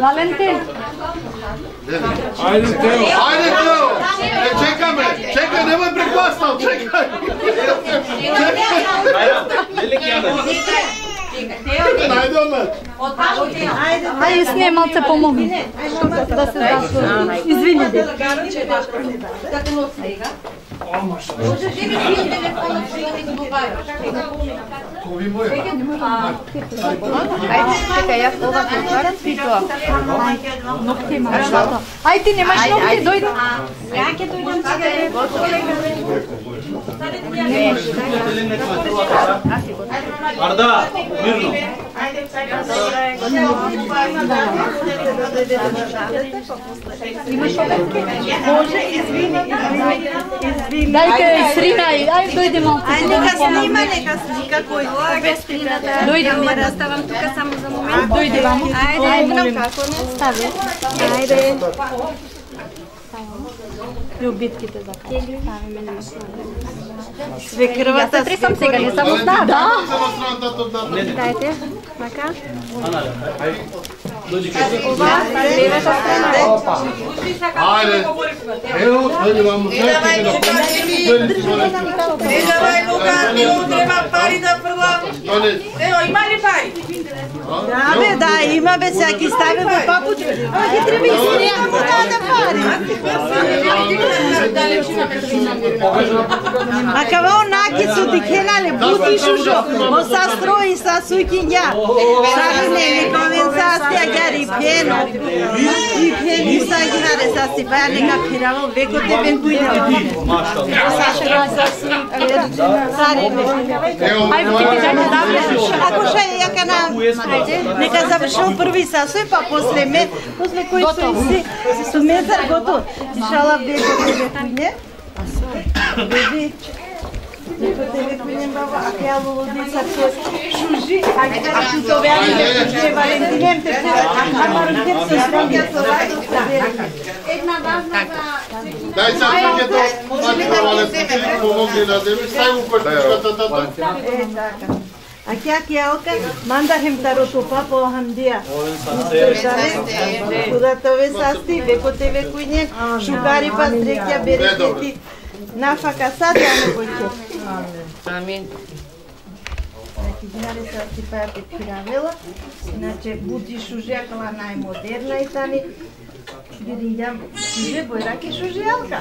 Валентин, Ајде Тео. Ајде Тео. Е, чекаме. Чекај, немој прекластал, чекај. Ајде однад. ајде с неј малце помогни. Да се засвои. Извини, дете. Кови моја. Ногти има. Ај ти немаш ногти, дојди. Арда, Мирно. Дај ке срина, ај дојди малце. Ај нека снима, нека слика кој Дојди, Ма да ставам тука само за момент. дојди ваму. Ајде, ајде, како не стави. Ајде. Љубитките за кај. Свекрвата се Тресам сега, не само Валентин, да. Да. се на страната од надвор. Дајте, така. Дојди кај Левата страна. Ајде. Ево, дојди ваму, чекај да помогнеш. Дојди си Валентин. Не давај Лука, му треба пари да фрлам. Дојди. Ево, има ли пари? Да, бе, да, има бе, сега ќе стави во папуче. А ќе треба и сирија му даде пари. А кава онаки со дикенале, бути шушо, о са строи, са сујкиња. Сари не, нека овен са стија гјари пено. И пени са гјаре са си, па ја нека пираво, веко те бен кујне. Сари не. Ево, Ај, ти ти дај да влезеш. Ако кана, нека завршил први сасој, па после ме, после кој со си, со мезар готов. Ишала бебе бебе кујне. Беби. Бебе тебе кујне баба, а ја лудица со шужи, а ќе да тоа веа не ќе Валентинем те те, а марунке со Една важна за Дај са пати на Валентин, помогни на тебе, стај му партиката тата. Е, така. А ќе ќе алка манда хем тарото папо хандија. Куда тоа састи, веко тебе кујне, шугари па среќа берекети. Нафака сад ја не боќе. Амин. Значи, динаре са ти паја пет пирамела. Иначе бути шужјакала најмодерна и тани. Видињам, шуже бојраке шужјалка.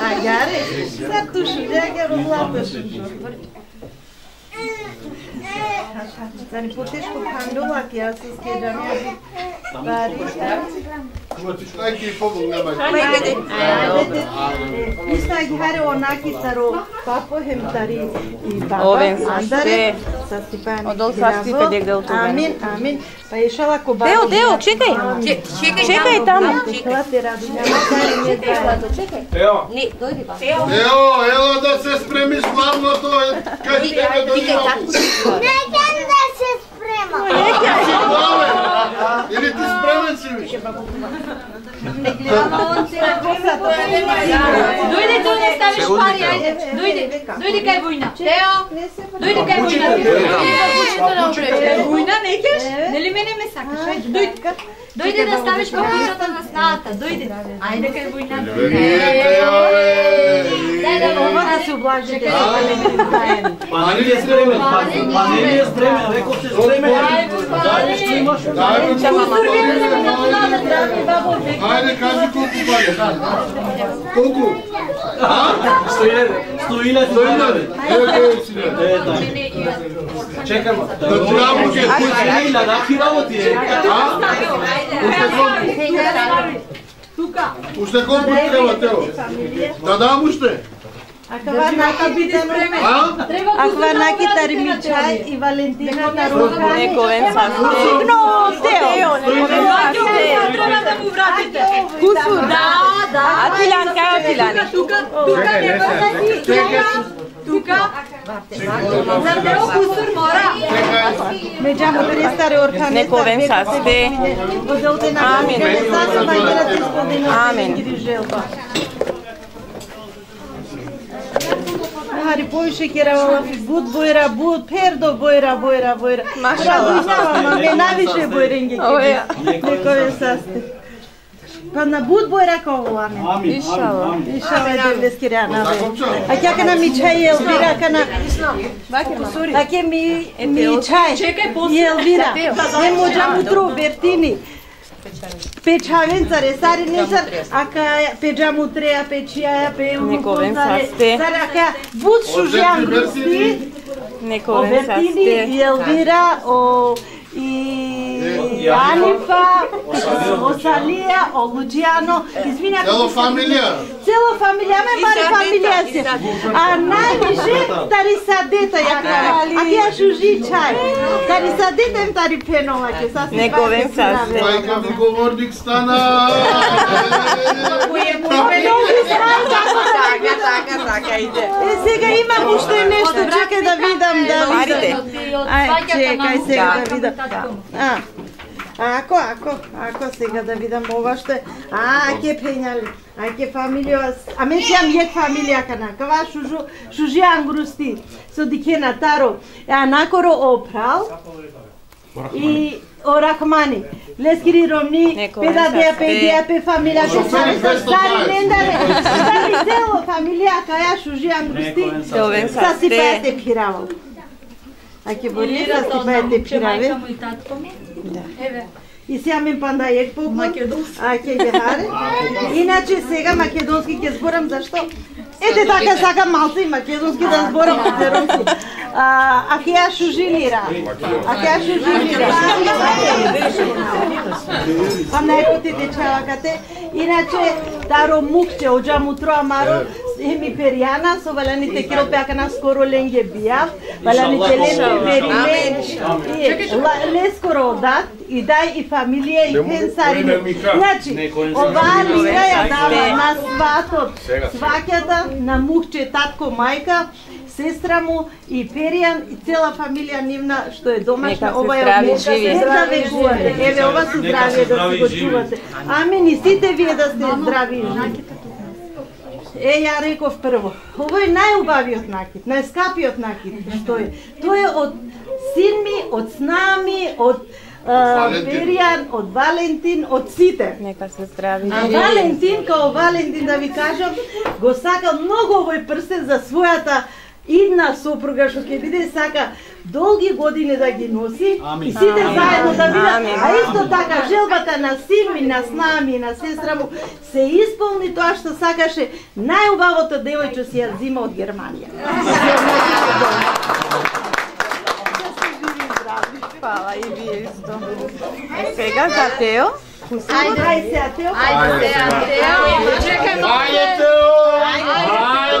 А јаре, са ту шужјаке розлато шужо. Зани потешко пандола, ќе јас се скеджам ја пари. Дај ќе помогнеме. Иста ги харе онаки старо папо хем тари и баба. Андаре, са Стипан. Одол са Стипан е гел тоа. Амин, амин. Па ешала ко баба. Део, Део, чекај. Чекај, чекај таму. Чекала те раду, няма тари не дела. Чекај. Ео. Ео, ела да се спремиш главното, кај тебе дојди. Неќам да се мама? Или ты с Бранцевичем? Ти спремен си виш? Дојде тој не ставиш пари, ајде. Дојде. Дојде кај војна. Тео, дојде кај војна. Војна не ќеш? Нели мене ме сакаш? Ајде, дојде. Дојде да ставиш папушата на сната. Дојде. Ајде кај војна. Дај да го Ова да се облажите. Па не ли е спремен? Па па не ли е спремен? Реков се спремен. Ајде, кажи колку пари. Колку? Ево кој си не. Е, да. Чекам. Да се илјада, аки работи е? А? Колку колку? Уште колку треба Тео? Да дам уште. Аква наки биде спремен. А? Аква наки Тармичај и Валентина Тарухани. Нековен састе. Но, Тео. Нековен састе. Треба да му вратите. Кусур. Да, да. Атиланка, Атилани. Тука, тука не може да Тука. За Тео кусур мора. Da stare orkane. Нековен састе. Амин. Амин. Хари поише кера буд бојра буд пердо бојра бојра бојра. Машала. Ма ме навише бојренге Оја. Некове састе. Па на буд. Амин, Иншалла. амин, амин. Иншалла девлес кирана бе. Закопча. А ќе кана ми чај Елвира кана Таке ми ми чај. Чекај, после. Елвира. Не можам утро Бертини. Печавенца ресари нешар, ака педжаму треа печија пе Нековен састе. Сари ака буд шужјан Бертини, грусти. Бертини. О Нековен Бертини и састе. Елвира, о и Анифа, о Салија, о Луджијано, извинете. Цело фамилија. Цела фамилија, ме бари фамилија се. А највише тари са дета ја кара. А ќе шужи чај. Тари са дета им тари пенова ќе са си Неговен пајте си састе. на Мајка ми говорник стана. Така, така, така иде. Е, сега имам уште нешто, чекај да видам, да видам. Арите. Ај, чекај сега да Да. видам. А. Ако, ако, ако сега да видам ова што е. А, ќе пењали. А ќе фамилија, а мен ќе јам јек фамилија кана. Кава шужу, шужи ангрусти. Со дикена таро. А накоро опрал. И Орахмани. Лескири Ромни, педа деа сте. педија пе фамилија пе сари фамилија стари сте. нендаре. Стари цело фамилија каја шужи ангрусти. Са си пајате пиравал. А ќе боли са си пајате пираве. Ми. Еве. И сега ми панда ек поклон. Македонски. А ќе ќе харе. Иначе сега македонски ќе зборам зашто? Ете така сакам малце и македонски да зборам македонски. А, а ќе ја шужилира. А ќе ја шужилира. Па најпоти дечавакате. Иначе таро мукче оджам утро амаро еми перијана со валяните киропеака на скоро ленге бијав. Валяните ленге вериме. И ла- лескоро одат и дај и фамилија и пенсарине. Значи, оваа лира ја дава на сватот, сваќата, на мухче, татко, мајка, сестра му и Перијан и цела фамилија нивна што е домашна, се ова е од. Не да векувате. Еве ова се здравие да си го чувате. Амин и сите вие да сте здрави и живи. Е, ја реков прво, овој е најубавиот накид, најскапиот накид, што е. Тој е од син ми, од снами, од. Перијан, од Валентин, од сите. Нека се здрави. А Валентин, као Валентин, да ви кажам, го сакал многу овој прстен за својата идна сопруга што ќе биде сака долги години да ги носи Амин. и сите Амин. заедно да бидат. Амин. А исто така желбата на син ми, на снами, на сестра му се исполни тоа што сакаше најубавото девојче си ја зима од Германија. Фала и вие исто. Е, сега за Тео. Ајде, ајде се, Тео. Ајде, Тео. Чекај Ајде Тео. Ајде Тео.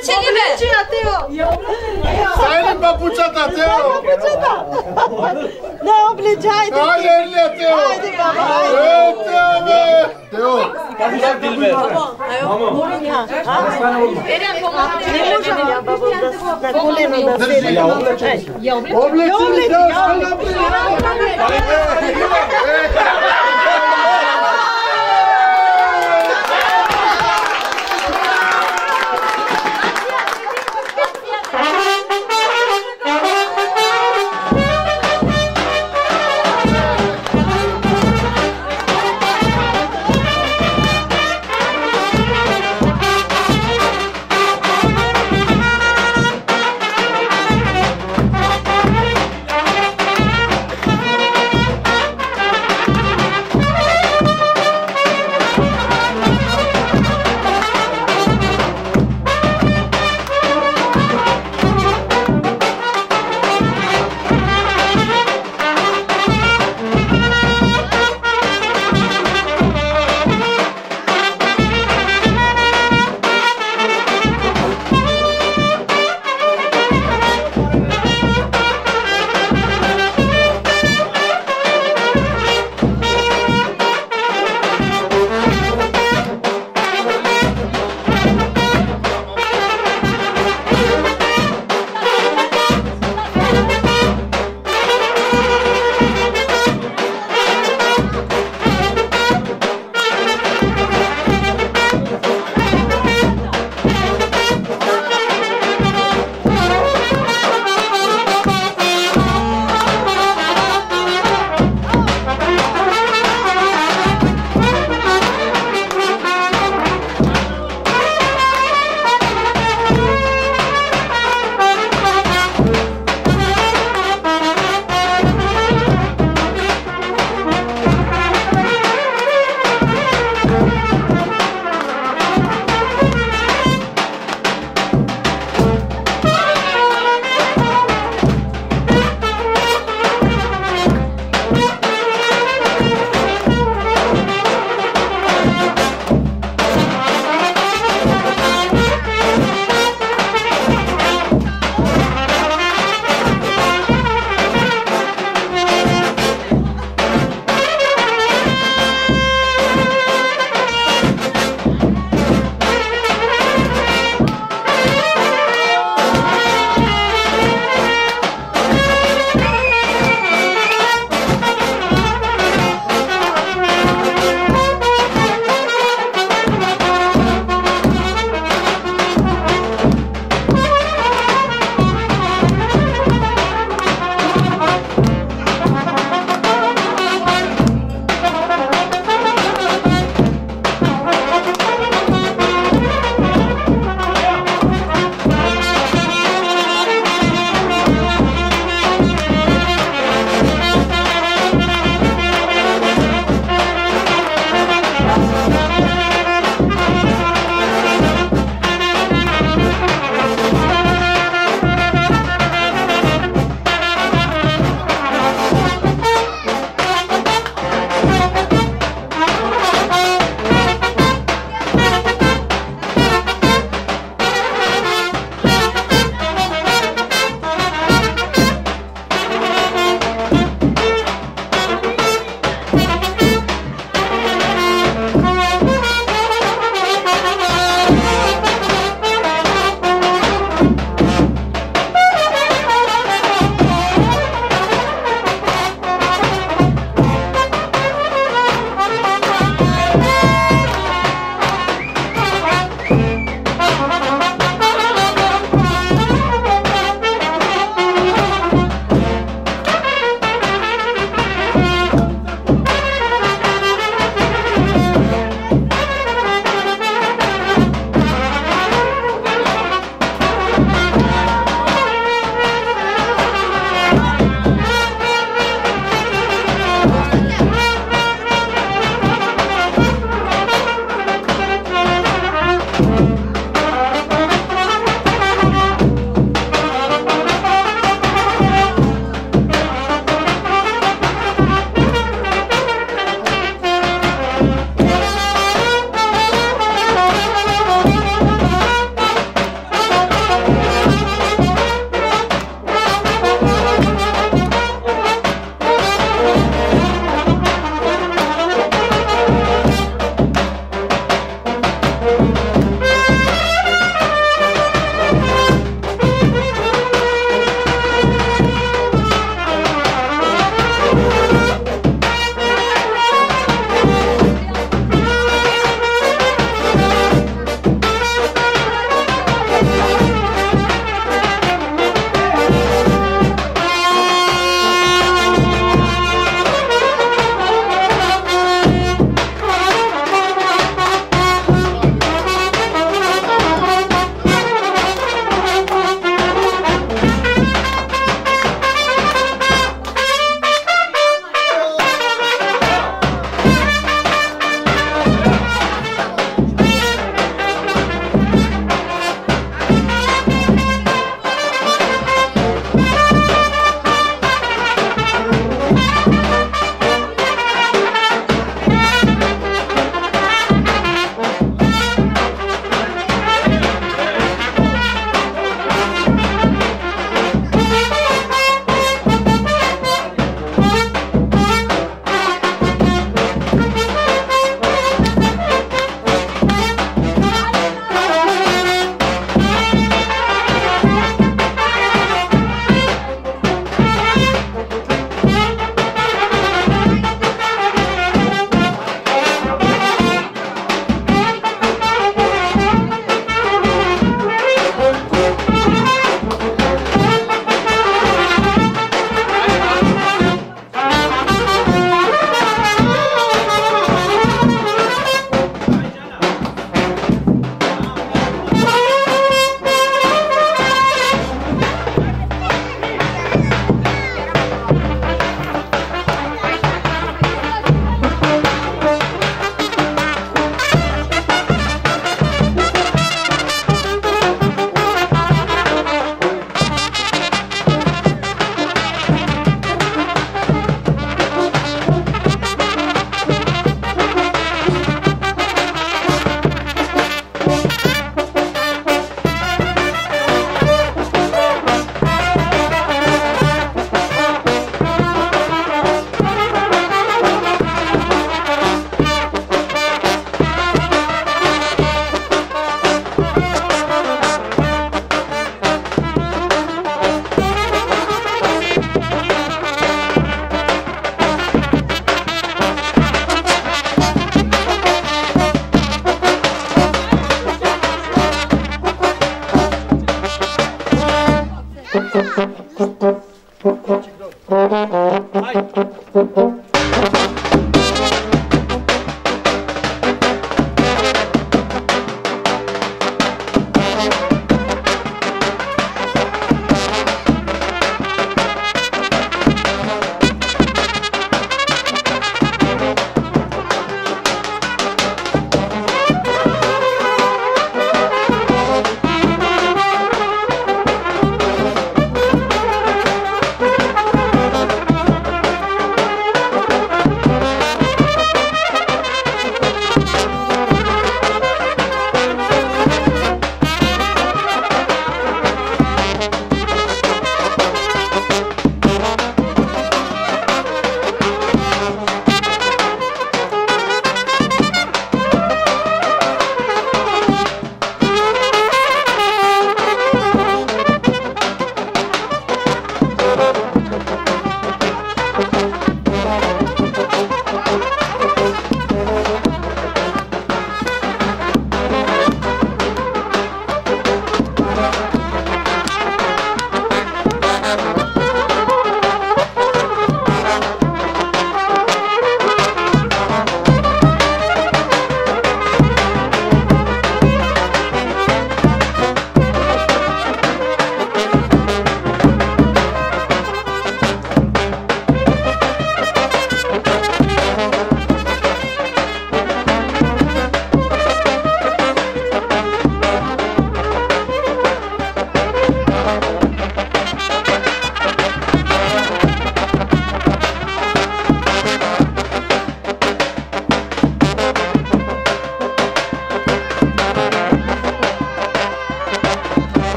во зајатака, Ајде бе Тео. Снимај го бе. Не бе царе. Ја облече ли бе? Чија, Тео? Ајде папучата Тео. Не облечајте. Ајде Елија Тео. Ајде, баба, Е, Тео бе. Тео. Пази се Дилбер. Мамо. Ерен помогни. Не можам ја бабо да, да